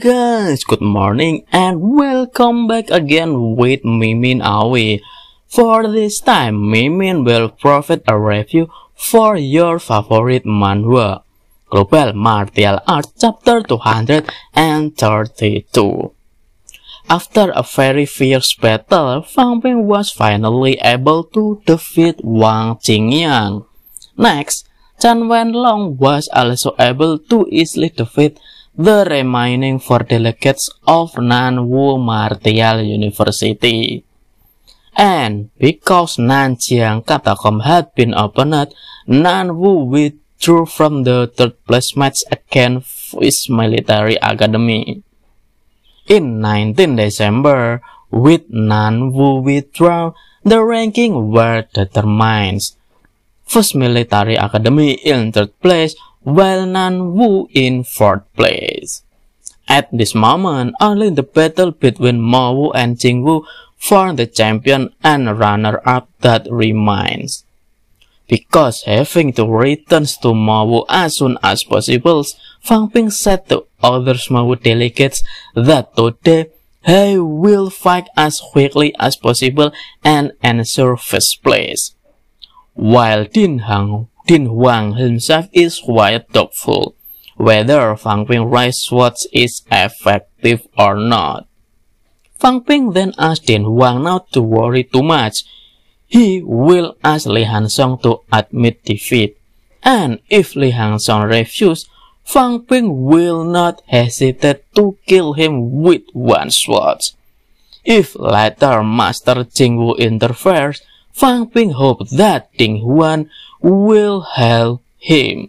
Guys, good morning and welcome back again with Mimin Awi. For this time, Mimin will provide a review for your favorite manhwa, Global Martial Arts Chapter 232. After a very fierce battle, Fang Ping was finally able to defeat Wang Qingyang. Next, Chan Wenlong was also able to easily defeat the remaining four delegates of Nanwu Martial University. And because Nanjiang Catacomb had been opened, Nanwu withdrew from the third place match against its military academy. In 19 December, with Nanwu withdrawal, the ranking were determined. First Military Academy in third place while Nan Wu in fourth place. At this moment, only the battle between Mo Wu and Jing Wu for the champion and runner-up that remains. Because having to return to Mo Wu as soon as possible, Fang Ping said to other Mo Wu delegates that today he will fight as quickly as possible and ensure first place. While Din Hang Din Huang himself is quite doubtful whether Fang Ping rice swords is effective or not. Fang Ping then asked Din Huang not to worry too much. He will ask Li Hansong to admit defeat. And if Li Hansong refuses, Fang Ping will not hesitate to kill him with one sword. If later Master Jingwu interferes, Fang Ping hoped that Ding Huan will help him.